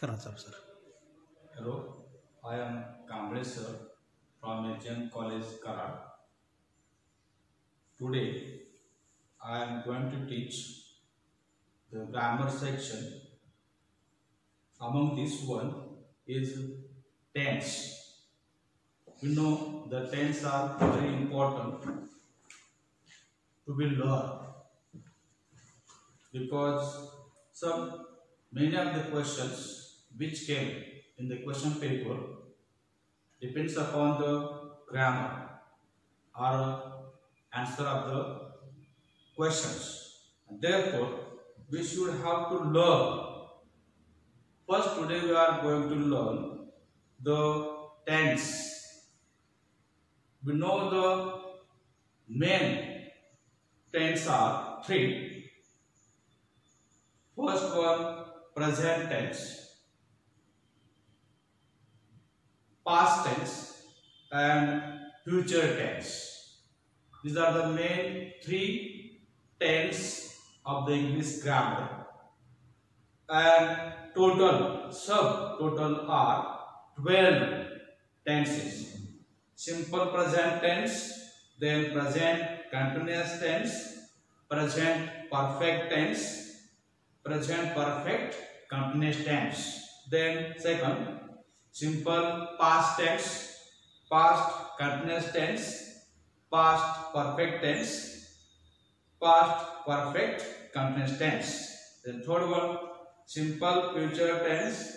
करा चालू sir Hello, I am Kamble sir from Asian College Karad. Today I am going to teach the grammar section. Among this one is tense. You know the tense are very important to be learned because some many of the questions which came in the question paper depends upon the grammar or answer of the questions. Therefore, we should have to learn. First, today we are going to learn the tense. We know the main tense are three. First one, present tense. Past tense and future tense. These are the main three tense of the English grammar. And total, subtotal are 12 tenses. Simple present tense, then present continuous tense, present perfect tense, present perfect continuous tense. Then second, tense, past continuous tense, past perfect tense, past perfect continuous tense. The third one, simple future tense,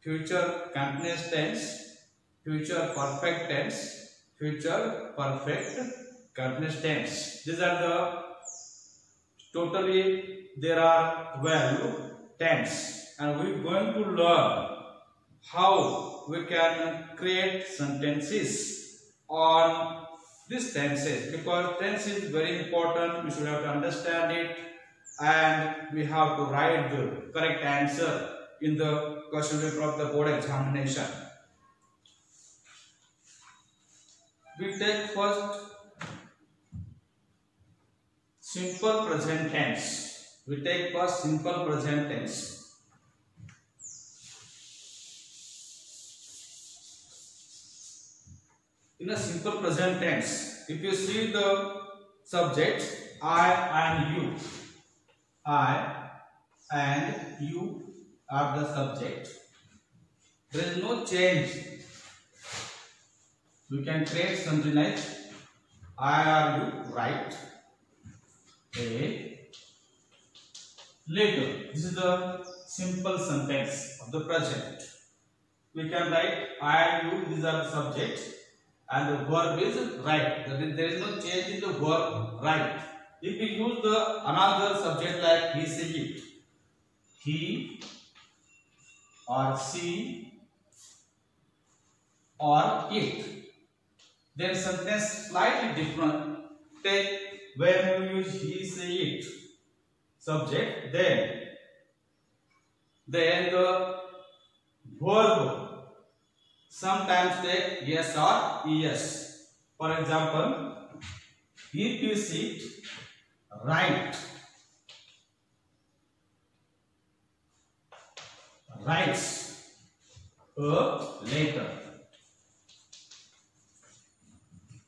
future continuous tense, future perfect tense, future perfect continuous tense. These are the totally there are 12 tense and we are going to learn how we can create sentences on this tenses because tense is very important. We should have to understand it and we have to write the correct answer in the question paper of the board examination. We take first simple present tense. We take first simple present tense in a simple present tense. If you see the subject i and you. I and you are the subject. There is no change. We can create something like i or you write a later. This is the simple sentence of the present. We can write i and you these are the subject and the verb is write. There is, no change in the verb write. If we use the another subject like he, she, it, he or she or it, then sentence slightly different. Take when you use he, she, it subject, then then the verb sometimes take yes or yes. For example, if you sit right, writes a letter.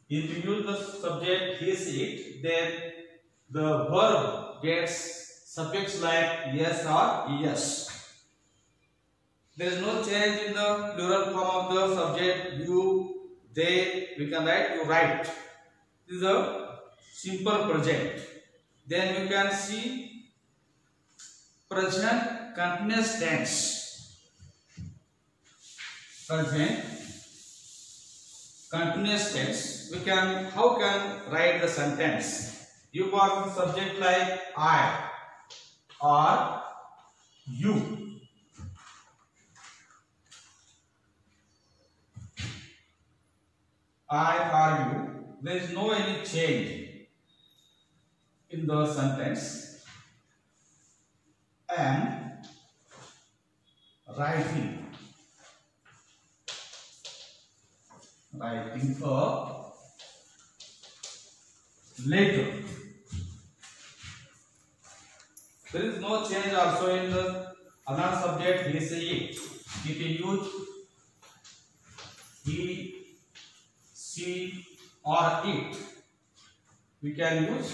If you use the subject he it, then the verb gets suffix like yes or yes. There is no change in the plural form of the subject you, they, we can write you write. This is a simple project. Then you can see present continuous tense. Present continuous tense. We can, how can write the sentence? You got subject like I or you. I or you, there is no any change in the sentence. Am writing, writing a letter. There is no change also in the another subject he see it if you use he see or it we can use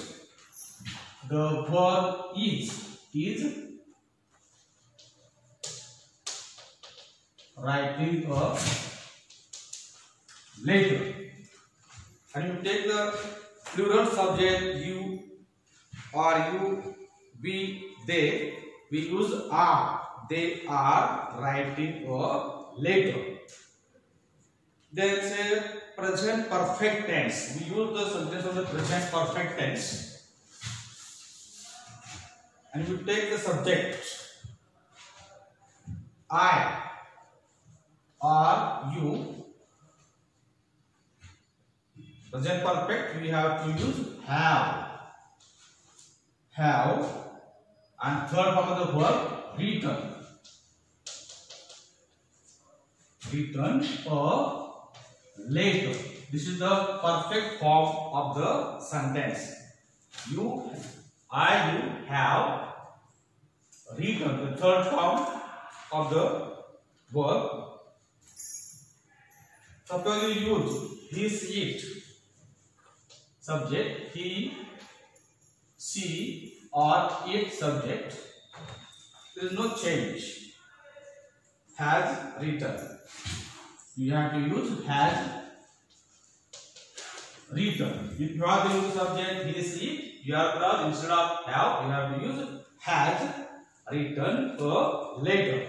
the verb is. Is writing a letter. And you take the plural subject you or you we they? We use are. They are writing a letter then say present perfect tense. We use the sentence of the present perfect tense. And you take the subject. I or you present perfect we have to use have. Have. And third form of the verb return. Return or later. This is the perfect form of the sentence. You i you have written the third form of the verb. Suppose you use his it. Subject he she or it subject. There is no change. Has written you have to use has written if you are the use subject he she you have to instead of have you have to use has written or later.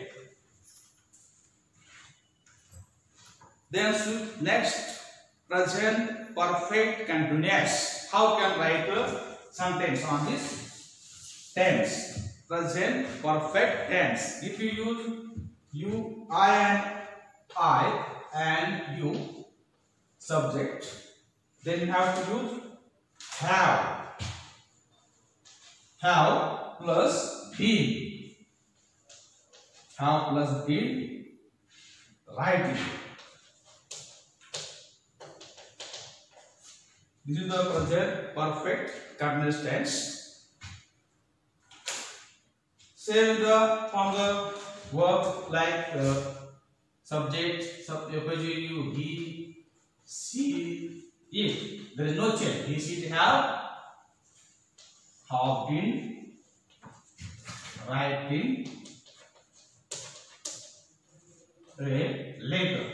Then next present perfect continuous. How can write a sentence on this? Tense. Present perfect tense. If you use you i and i and you subject. Then you have to use have. Have plus been. Have plus been writing. This is the present perfect continuous tense. Same the from the verb like uh, subject, subject, you, he, she, it. There is no change. He, she, have, have been, writing, a later.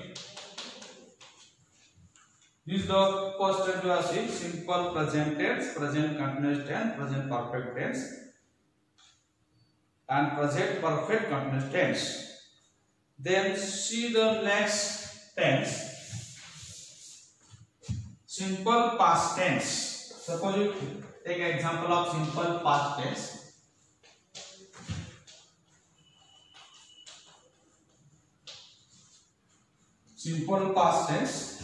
This is the tense you are seeing simple present tense, present continuous tense, present perfect tense, and present perfect continuous tense. Then see the next tense, simple past tense. Suppose you take example of simple past tense. Simple past tense.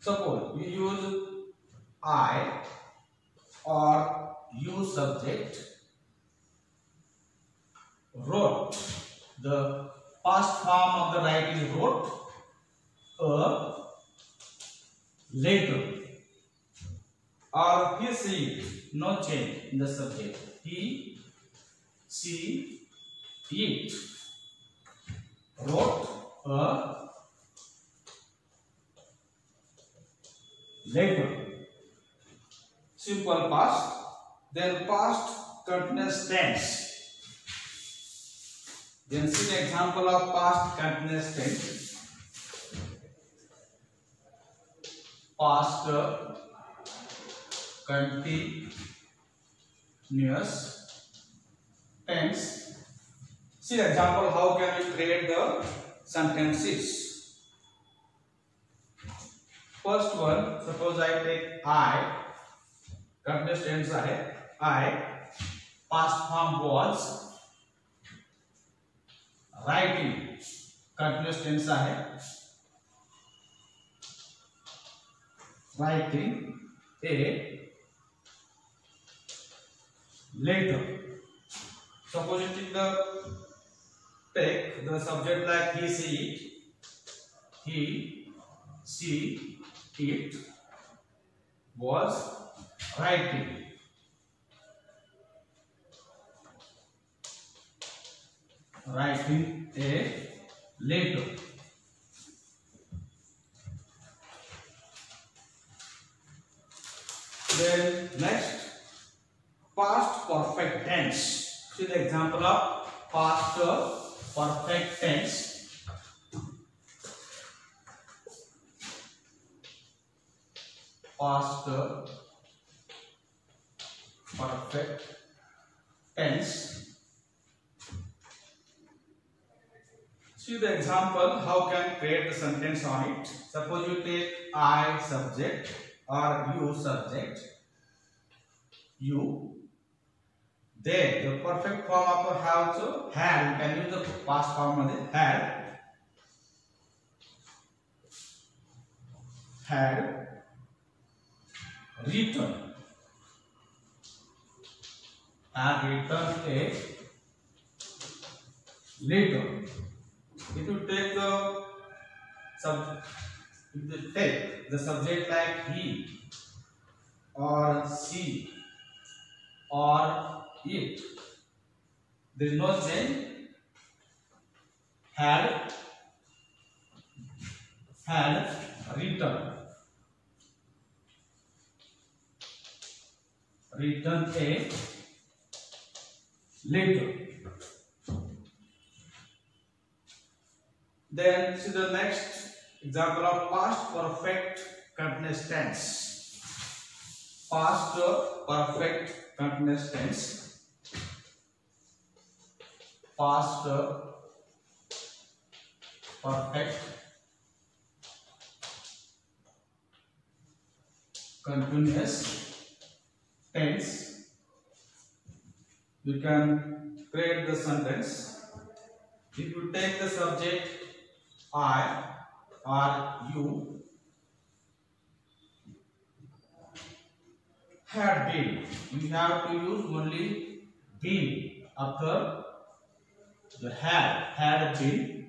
Suppose we use I or you subject wrote. The past form of the writing wrote a later or he see no change in the subject. He see it wrote a later. Simple past. Then past continuous tense. Then see the example of past continuous tense. Past uh, continuous tense. See the example how can we create the sentences. First one, suppose I take I, continuous tense I, I, past form was, writing, continuous tense I, writing a later. Suppose you take the take the subject like he see it, he see it was writing writing a letter. Then next, past perfect tense. See the example of past perfect tense. Past perfect tense. See the example, how can create the sentence on it. Suppose you take I subject or you subject, you. Then the perfect form of have so had, you can use the past form of it, had. Had written had written a letter. If you take the sub, if you take the subject like he or she or it, there is no change. Had had written written a letter. Then see the next example of past perfect continuous tense. Past perfect continuous tense. Past perfect continuous tense. You can create the sentence. If you take the subject I or you had been. You have to use only been after the had had been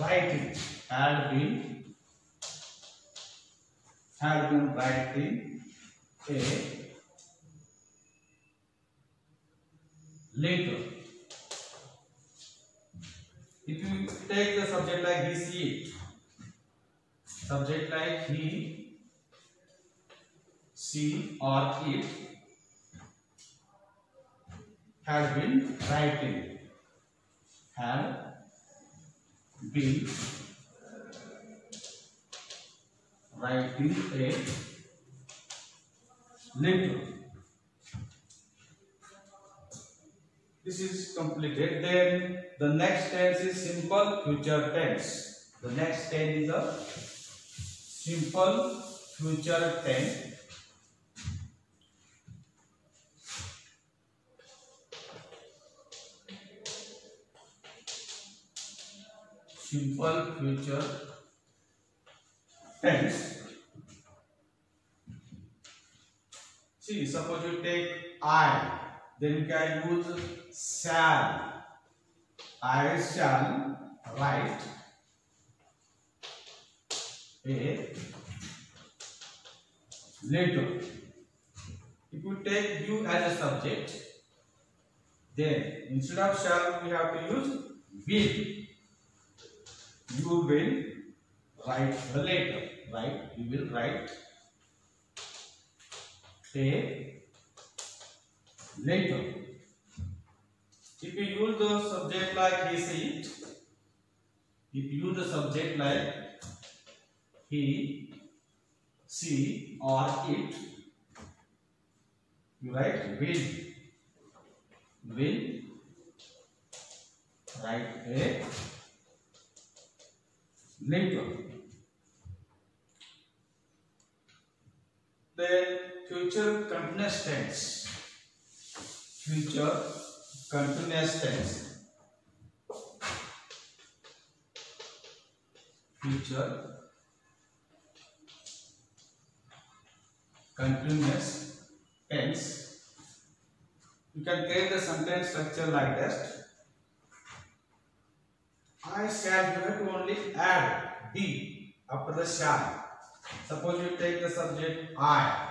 writing had been had been writing a later. If you take the subject like he, it, subject like he, see or it has been writing, have been writing a letter. This is completed. Then the next tense is simple future tense. The next tense is a simple future tense. Simple future tense. See, suppose you take I then you can use shall. I shall write a letter. If you take you as a subject, then instead of shall we have to use will. You will write the letter, right? You will write a later. If you use the subject like he see if you use the subject like he, she or it, you write will. Will write a later. Then future continuous tense future continuous tense. Future continuous tense. You can take the sentence structure like that. I shall you have to only add be after the shall. Suppose you take the subject I.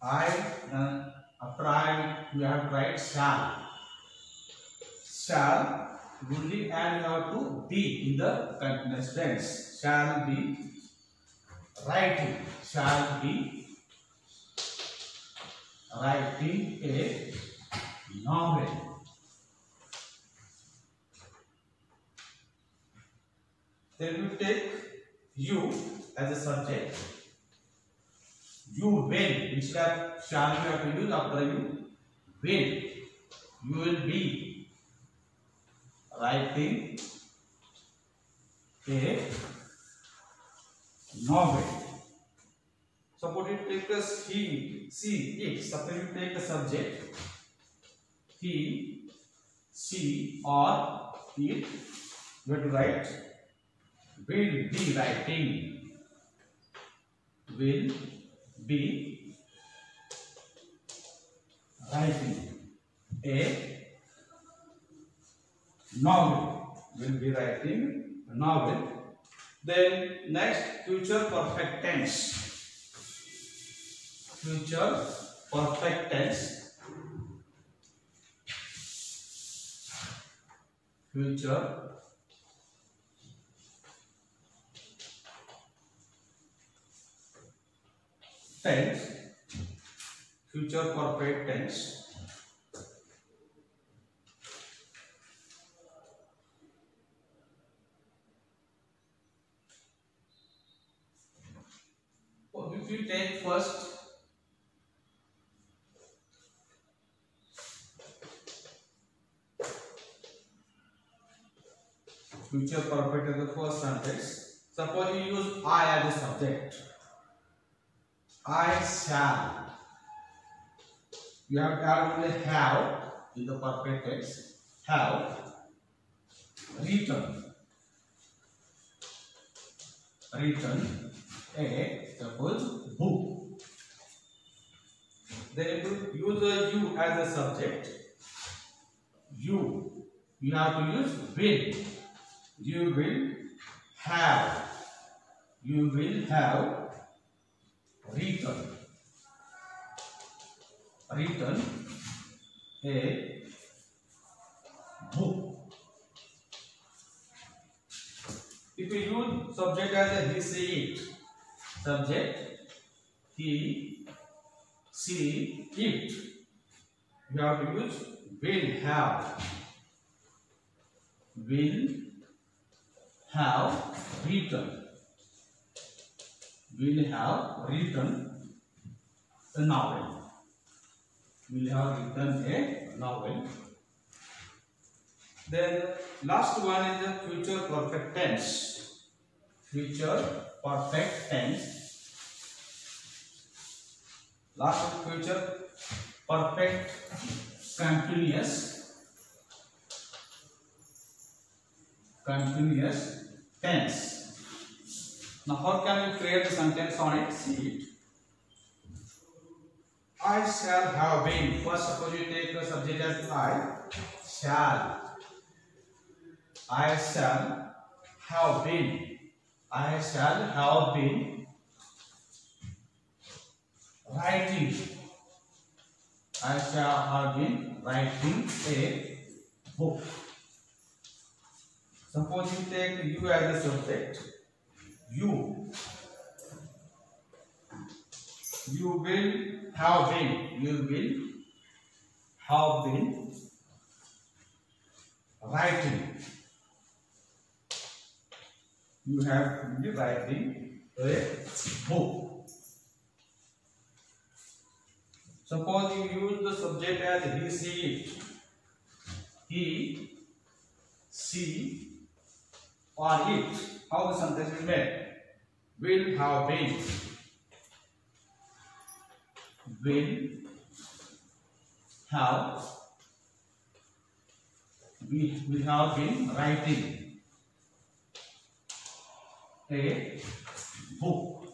I uh, I, you have write shall. shall only and you have to be in the continuous tense. Shall be writing. Shall be writing a novel. Then you take you as a subject. You will instead of shall you have to use after you will. You will be writing a novel. Suppose you take a he, she, it. Suppose you take the subject he, she, or it. You have to write will be writing. Will be writing a novel. Will be writing a novel. Then next future perfect tense. Future perfect tense. Future tense. Future perfect tense. Oh, If you take first future perfect as the first sentence. Suppose you use I as a subject. I shall. You have to add only have in the perfect tense. Have written. Written a suppose book. Then you use the you as a subject, you you have to use will. You will have. You will have return return a book if you use subject as a receipt subject he see it you have use will have will have return Will have written a novel. Will have written a novel. Then last one is the future perfect tense. Future perfect tense. Last future perfect continuous. Continuous tense. Now how can we create a sentence on it? See it. I shall have been. First suppose you take the subject as I shall. I shall have been. I shall have been writing. I shall have been writing a book. Suppose you take you as a subject. You. You will have been. You will have been writing. You have been writing a book. Suppose you use the subject as he, see. He, she, or it. How the sentence is made? Will have been. Will have. We, we have been writing a book.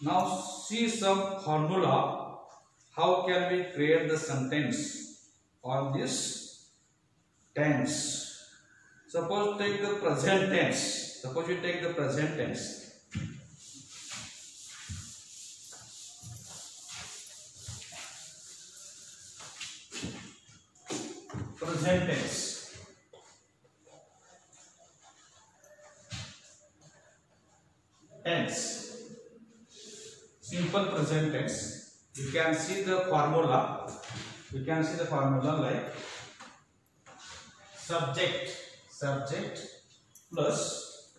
Now see some formula. How can we create the sentence on this tense. Suppose take the present tense. Suppose you take the present tense. Present tense. tense simple present tense you can see the formula you can see the formula like subject, subject plus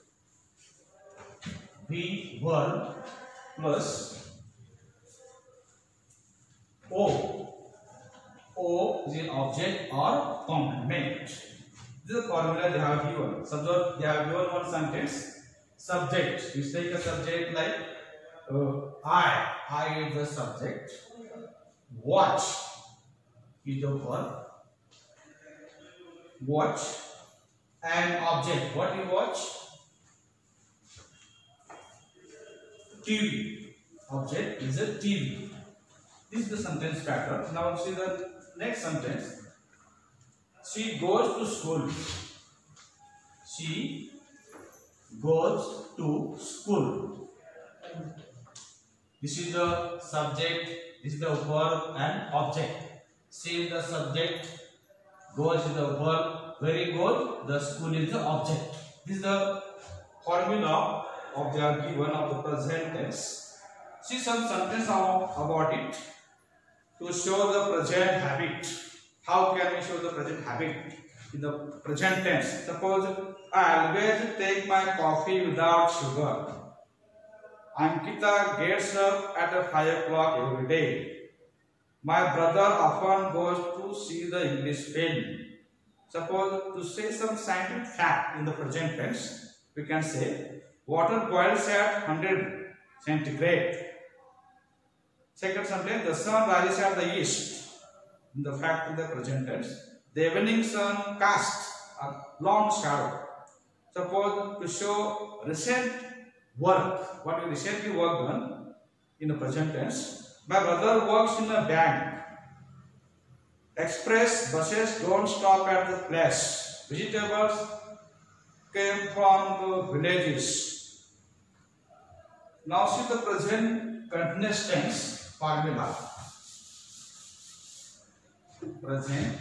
V verb plus O. O is an object or complement. This is the formula they have given. Suppose they have given one sentence. Subject. You take a subject like uh, I. I is the subject. Watch is the verb. Watch. And object. What you watch? TV. Object is a TV. This is the sentence pattern. Now see the next sentence. She goes to school. She goes to school. This is the subject, this is the verb and object. Is the subject, goes is the verb, very good, the school is the object. This is the formula of the given of the present tense. See some sentence about it to show the present habit. How can we show the present habit in the present tense? Suppose I always take my coffee without sugar. Ankita gets up at 5 o'clock every day. My brother often goes to see the English film. Suppose to say some scientific fact in the present tense, we can say water boils at 100 centigrade. Second sentence, the sun rises at the east. In the fact in the present tense, the evening sun casts a long shadow. Suppose to show recent work, what we recently worked on in the present tense. My brother works in a bank. Express buses don't stop at the place. Vegetables came from the villages. Now see the present continuous tense formula. Present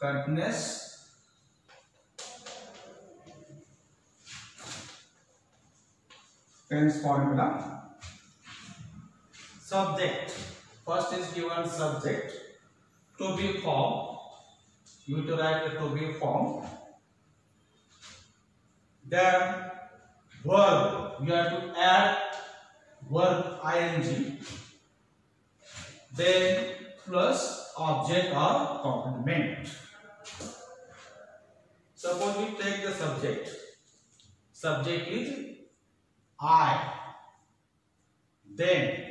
continuous tense formula. Subject. First is given subject to be formed. You to write to be formed. Then verb. You have to add verb ing. Then plus object or complement. Suppose we take the subject. Subject is I. Then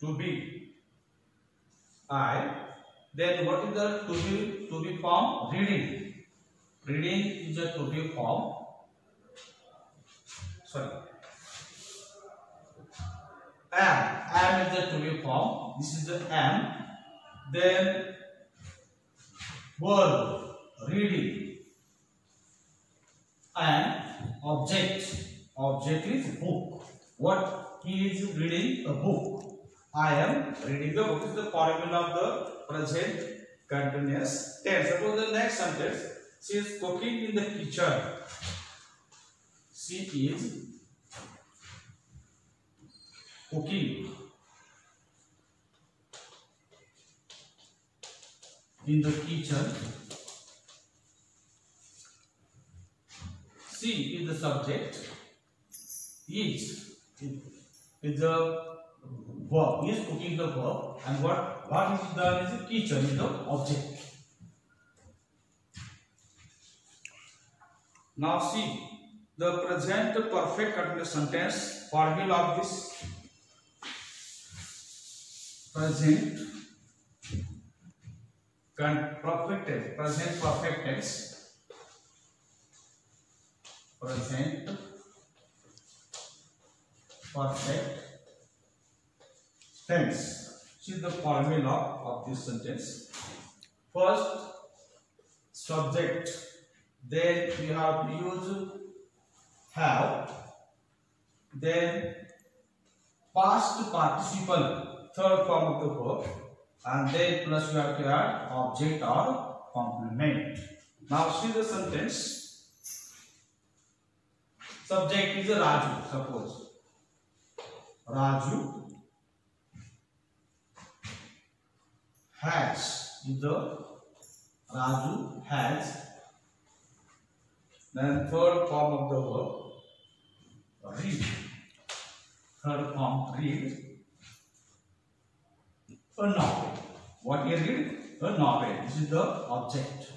to be I. Then what is the to be to be form? Reading. Reading is a to be form. Sorry. Am. Am is the to be form. This is the am. Then verb. Reading. And object. Object is book. What he is reading a book. I am reading the book. The formula of the present continuous tense. Suppose the next sentence. She is cooking in the kitchen. She is cooking in the kitchen. She is the subject. Is is the verb. Is cooking the verb, and what what is done is kitchen is the object. Now see the present perfect continuous sentence formula of this present perfect tense present perfect tense present perfect tense see the formula of this sentence first subject then we have to use have then past participle third form of the verb and then plus you have to add object or complement. Now see the sentence. Subject is a Raju, suppose. Raju has the Raju has then third form of the verb read. Third form read a novel. What is read? A novel. This is the object.